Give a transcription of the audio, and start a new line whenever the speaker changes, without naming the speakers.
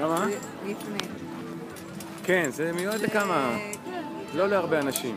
למה? כן, זה מיועד לכמה,
אה, כן,
לא להרבה אנשים.